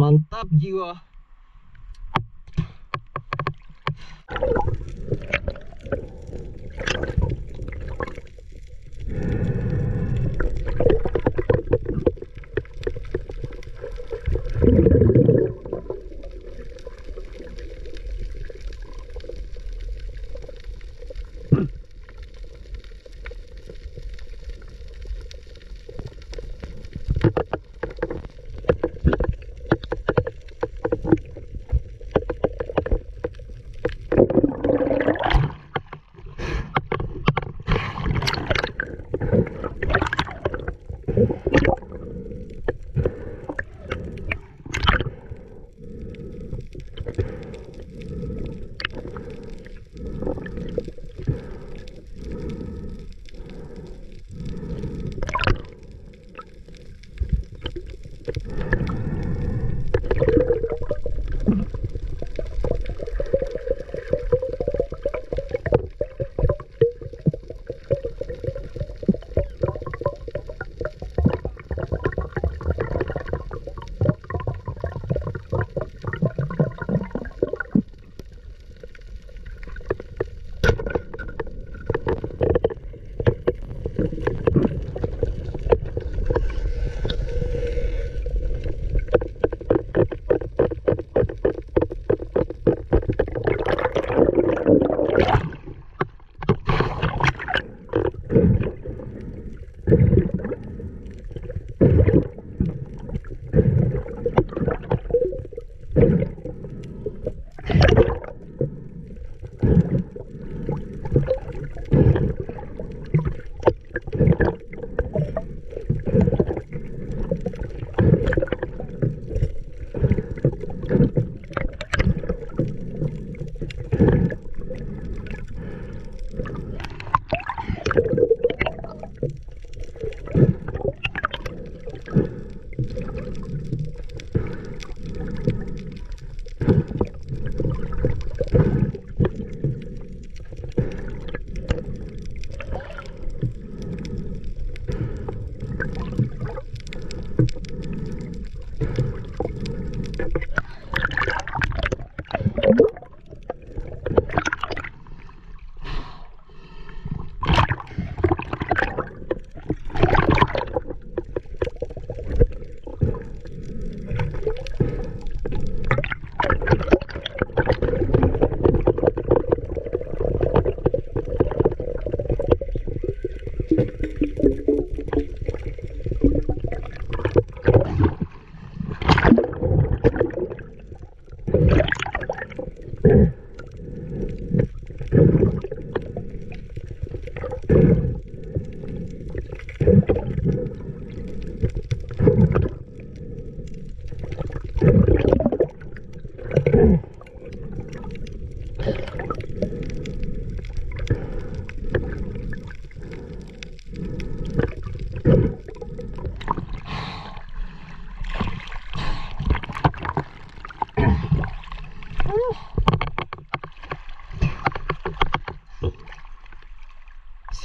Mantap jiwa.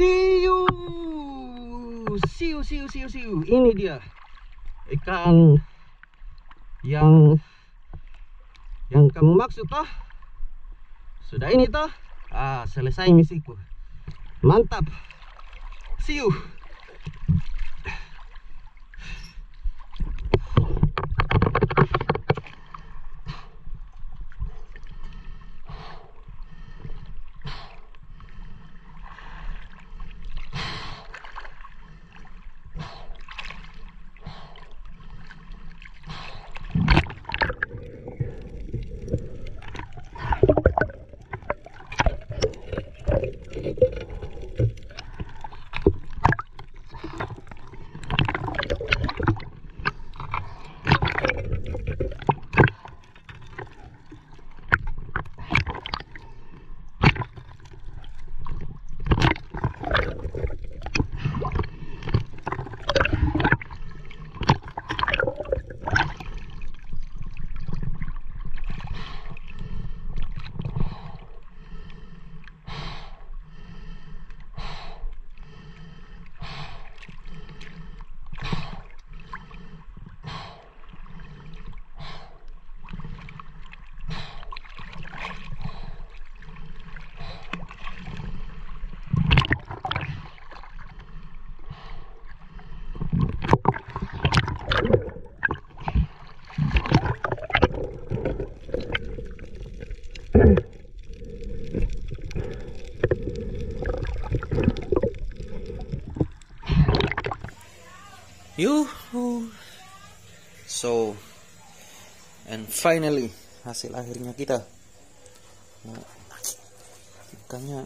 Siu, siu, siu, siu, siu. Ini dia ikan yang yang kamu maksud toh. Sudah ini toh. Ah, selesai misiku. Mantap. Siu. Yuhu. So, and finally hasil akhirnya kita. Nah, ikannya,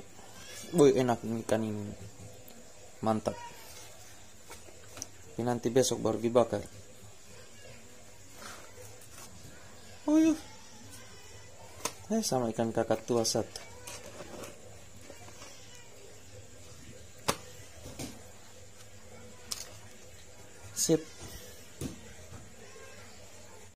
boy enak ini ikan ini, mantap. Ini nanti besok baru dibakar. Oh iya. Eh sama ikan kakak tua satu. Sip.